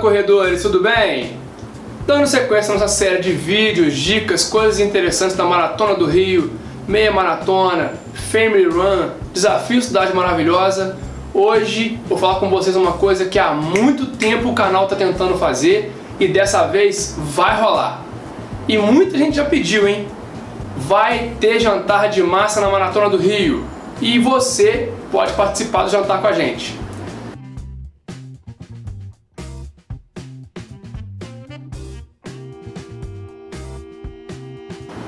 Corredores, tudo bem? Dando sequência à nossa série de vídeos, dicas, coisas interessantes da Maratona do Rio, meia maratona, Family Run, desafio Cidade Maravilhosa, hoje vou falar com vocês uma coisa que há muito tempo o canal está tentando fazer e dessa vez vai rolar. E muita gente já pediu, hein? Vai ter jantar de massa na Maratona do Rio e você pode participar do jantar com a gente.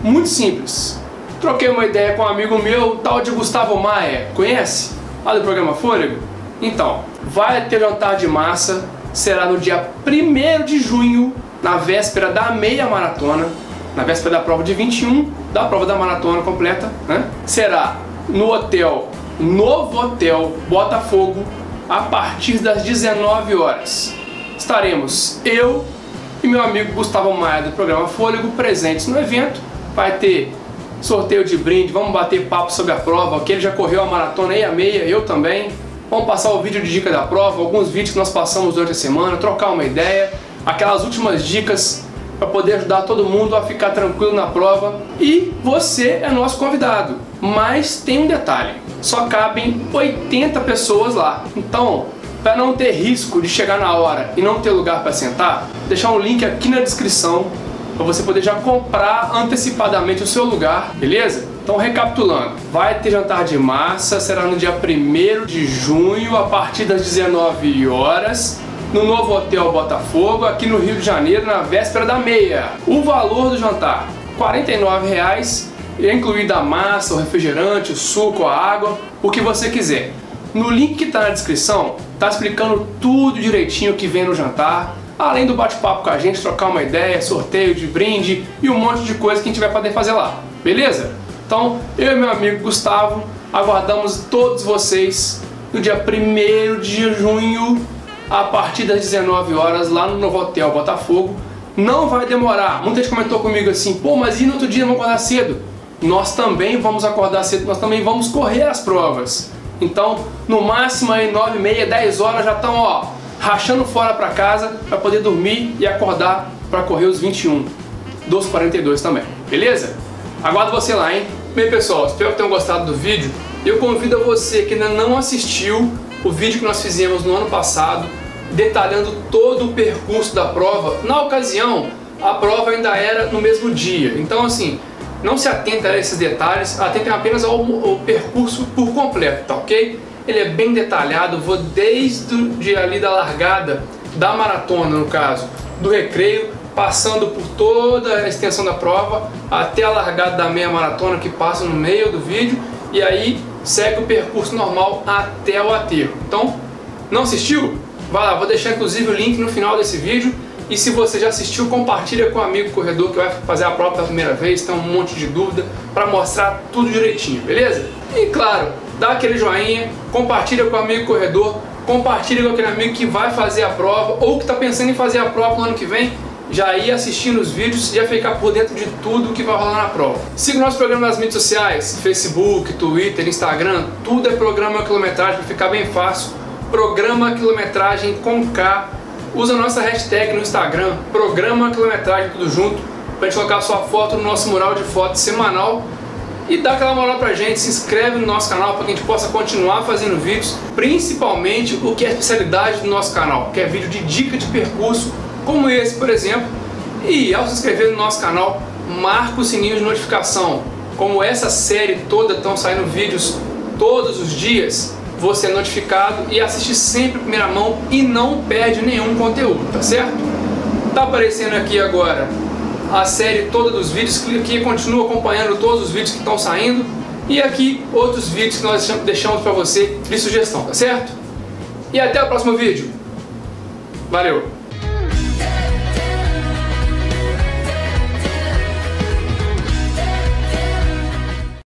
Muito simples. Troquei uma ideia com um amigo meu, tal de Gustavo Maia. Conhece? Lá do programa Fôlego? Então, vai ter jantar de massa, será no dia 1 de junho, na véspera da meia maratona, na véspera da prova de 21, da prova da maratona completa, né? Será no hotel, Novo Hotel Botafogo, a partir das 19 horas. Estaremos eu e meu amigo Gustavo Maia do programa Fôlego presentes no evento vai ter sorteio de brinde, vamos bater papo sobre a prova, que ele já correu a maratona e a meia, eu também. Vamos passar o vídeo de dica da prova, alguns vídeos que nós passamos durante a semana, trocar uma ideia, aquelas últimas dicas para poder ajudar todo mundo a ficar tranquilo na prova. E você é nosso convidado. Mas tem um detalhe: só cabem 80 pessoas lá. Então, para não ter risco de chegar na hora e não ter lugar para sentar, deixar um link aqui na descrição para você poder já comprar antecipadamente o seu lugar, beleza? Então, recapitulando, vai ter jantar de massa, será no dia 1 de junho, a partir das 19 horas, no novo Hotel Botafogo, aqui no Rio de Janeiro, na véspera da meia. O valor do jantar, R$ 49,00, é incluída a massa, o refrigerante, o suco, a água, o que você quiser. No link que está na descrição, está explicando tudo direitinho que vem no jantar, além do bate-papo com a gente, trocar uma ideia, sorteio de brinde e um monte de coisa que a gente vai poder fazer lá, beleza? Então, eu e meu amigo Gustavo aguardamos todos vocês no dia 1 de junho, a partir das 19 horas, lá no novo Hotel Botafogo. Não vai demorar. Muita gente comentou comigo assim, pô, mas e no outro dia vamos acordar cedo? Nós também vamos acordar cedo, nós também vamos correr as provas. Então, no máximo aí 9 e meia, 10 horas já estão, ó, rachando fora para casa para poder dormir e acordar para correr os 21 dos 42 também, beleza? Aguardo você lá, hein? Bem pessoal, espero que tenham gostado do vídeo. Eu convido a você que ainda não assistiu o vídeo que nós fizemos no ano passado, detalhando todo o percurso da prova. Na ocasião, a prova ainda era no mesmo dia. Então assim, não se atenta a esses detalhes, atentem apenas ao, ao percurso por completo, tá ok? Ele é bem detalhado, vou desde dia ali da largada, da maratona no caso, do recreio, passando por toda a extensão da prova, até a largada da meia maratona que passa no meio do vídeo, e aí segue o percurso normal até o aterro. Então, não assistiu? Vai lá, vou deixar inclusive o link no final desse vídeo, e se você já assistiu, compartilha com um amigo corredor que vai fazer a prova pela primeira vez, tem um monte de dúvida, para mostrar tudo direitinho, beleza? E claro, dá aquele joinha, compartilha com o amigo corredor, compartilha com aquele amigo que vai fazer a prova ou que está pensando em fazer a prova no ano que vem, já ir assistindo os vídeos e já ficar por dentro de tudo que vai rolar na prova. Siga o nosso programa nas mídias sociais, Facebook, Twitter, Instagram, tudo é programa quilometragem para ficar bem fácil. Programa quilometragem com K. Usa a nossa hashtag no Instagram, programa quilometragem tudo junto, para gente colocar sua foto no nosso mural de fotos semanal e dá aquela moral pra gente, se inscreve no nosso canal para que a gente possa continuar fazendo vídeos, principalmente o que é especialidade do nosso canal, que é vídeo de dica de percurso, como esse, por exemplo. E ao se inscrever no nosso canal, marca o sininho de notificação. Como essa série toda estão saindo vídeos todos os dias, você é notificado e assiste sempre em primeira mão e não perde nenhum conteúdo, tá certo? Tá aparecendo aqui agora a série toda dos vídeos, que continua acompanhando todos os vídeos que estão saindo e aqui outros vídeos que nós deixamos para você de sugestão, tá certo? E até o próximo vídeo. Valeu!